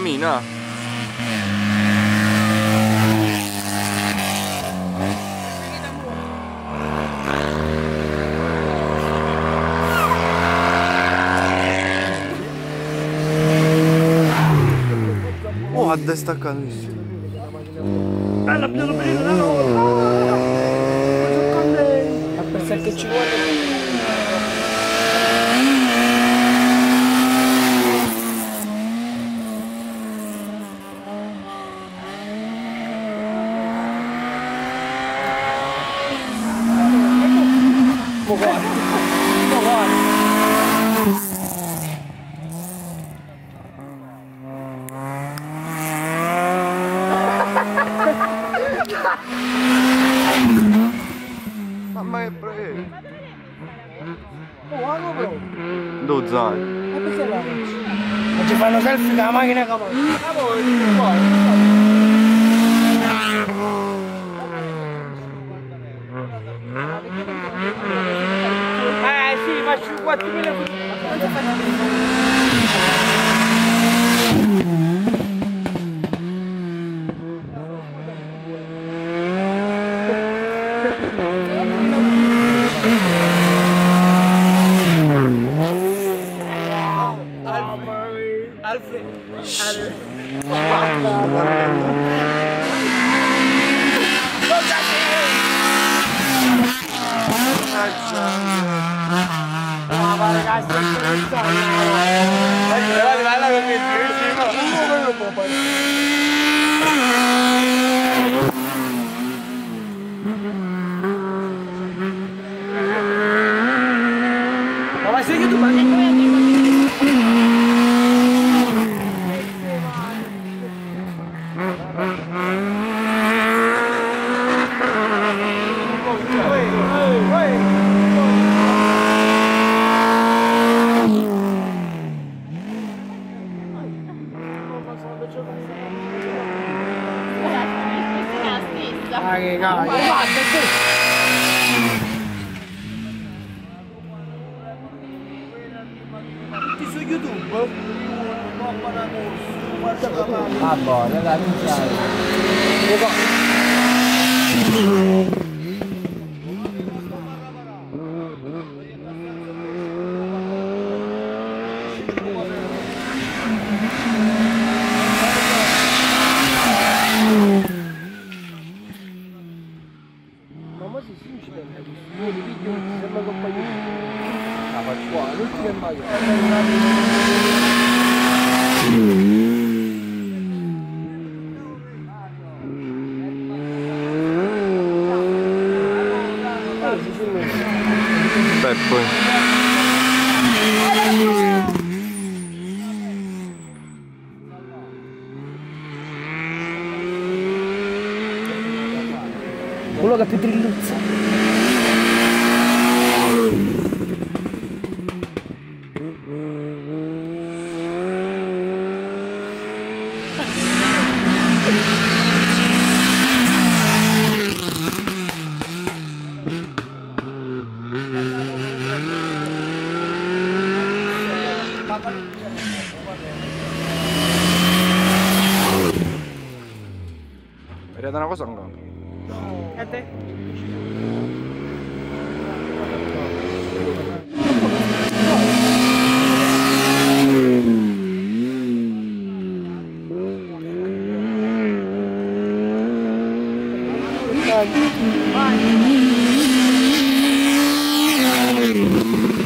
caminho, ó. Porra, destacando isso. Ela precisa brilhar, não. Mas eu também. A percepção te olha. Guarda bro. Dove zaino? Ma perché la Ma ci fanno selfie con la macchina che va. Eh sì, ma 5.000 Ma Ah, che cazzo. Tutti su YouTube? Ah, buono, dai, non sai. Faccio qua, l'ultimo è poi. Quello che più drilluzza. Era una cosa ancora. A te? Vai. Vai.